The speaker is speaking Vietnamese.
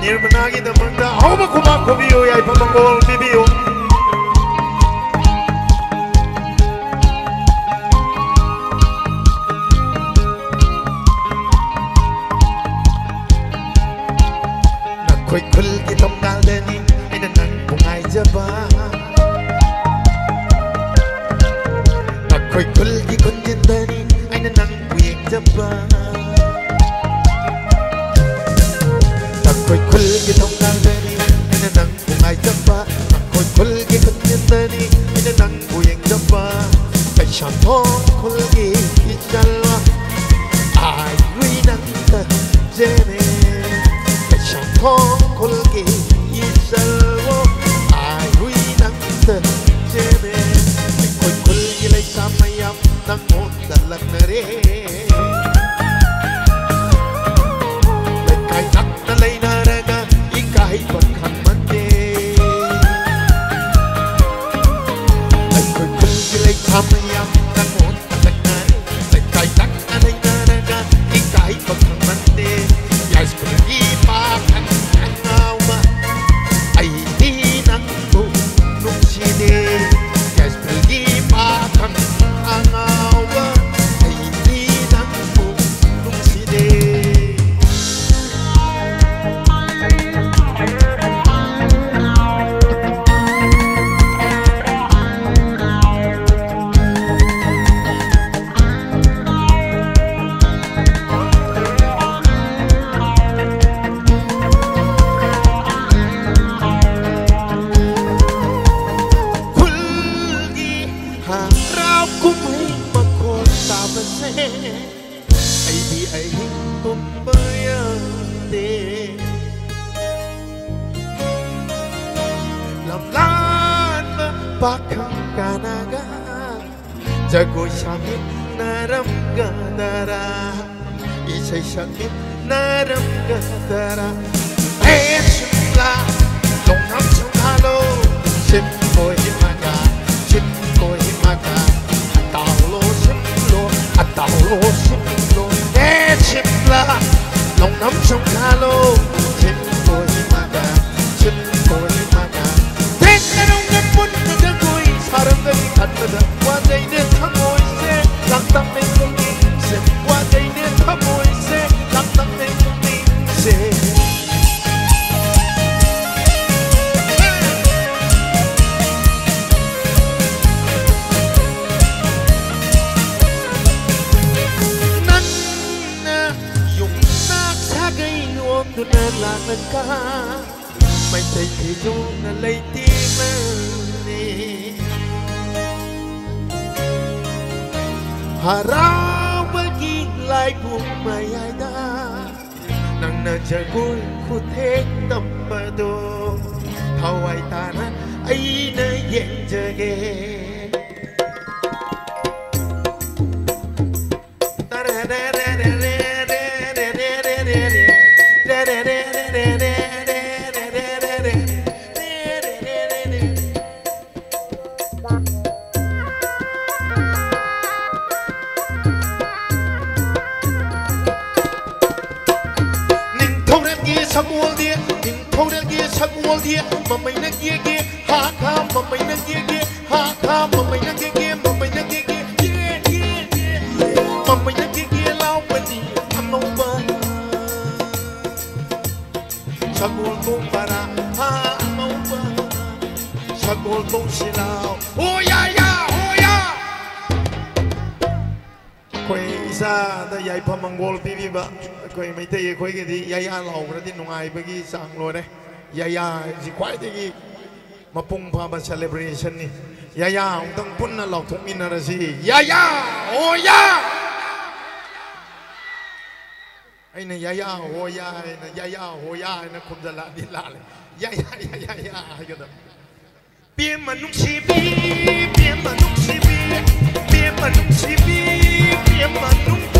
nirmanagi da mangda homa kuma kubiyo yai pamangol bibiyo. Na khoi khul ki thom kal de ni ina nang pungai jaba na khoi khul ki kunjin de ni ina nang puyek jaba Bakang kanaga Jago sakit naram gadara Isay sakit naram gadara Eh simla Dong nam sung halo Sim ko himaga Sim ko himaga Shimilo, Dad Shimla, Long Nam Chong Kalo. មិនកាមិនទេគឺយងនៅលេខទីមើលនេះហារ៉ាវគីឡៃពុកម៉ៃអាយដានឹងនៅជើងគូគូទេតំបើដូថៅអាយតាណាអីនៅយើងជើងគេ samuol dia in thoda dia samuol dia mamai na dia ge ha ha mamai na dia ge ha ha mamai na dia ge mamai na dia ge ye ye ye mamai na dia ge lao pa ni amau ba samuol to para ha amau ba samuol to silao oh ya ya oh ya koi isa da yai pa mangol pibi ba ꯑꯩꯈꯣꯏ ꯃꯩꯇꯩ ꯑꯩꯈꯣꯏꯒꯤꯗꯤ ꯌꯥꯌꯥ ꯂꯥꯎꯕꯅꯗꯤ ꯅꯨꯡꯉꯥꯏꯕꯒꯤ ꯆꯥꯡ ꯂꯣꯏꯔꯦ ꯌꯥꯌꯥ ꯍꯥꯏꯕꯁꯤ ꯈ꯭ꯋꯥꯏꯗꯒꯤ ꯃꯄꯨꯡ ꯐꯥꯕ ꯁꯦꯂꯦꯕ꯭ꯔꯦꯁꯟꯅꯤ ꯌꯥꯌꯥ ꯑꯃꯨꯛꯇꯪ ꯄꯨꯟꯅ ꯂꯥꯎꯊꯣꯛꯃꯤꯟꯅꯔꯁꯤ ꯌꯥꯌꯥ ꯑꯣ ꯌꯥ ꯑꯩꯅ ꯌꯥꯌꯥ ꯍꯣ ꯌꯥ ꯍꯥꯏꯅ ꯌꯥꯌꯥ ꯍꯣ ꯌꯥ ꯍꯥꯏꯅ ꯈꯨꯝꯖꯜꯂꯛꯑꯗꯤ ꯂꯥꯜꯂꯦ ꯌꯥꯌꯥ ꯌꯥꯌꯥ ꯌꯥ ꯍꯥꯏꯒꯗꯕ ꯄꯦꯝꯃ ꯅꯨꯡꯁꯤꯕꯤ ꯄꯦꯝꯃ ꯅꯨꯡꯁꯤꯕꯤ ꯄꯦꯝꯃ ꯅꯨꯡꯁꯤꯕꯤ ꯄꯦꯝꯃ ꯅꯨꯡꯁꯤꯕꯤ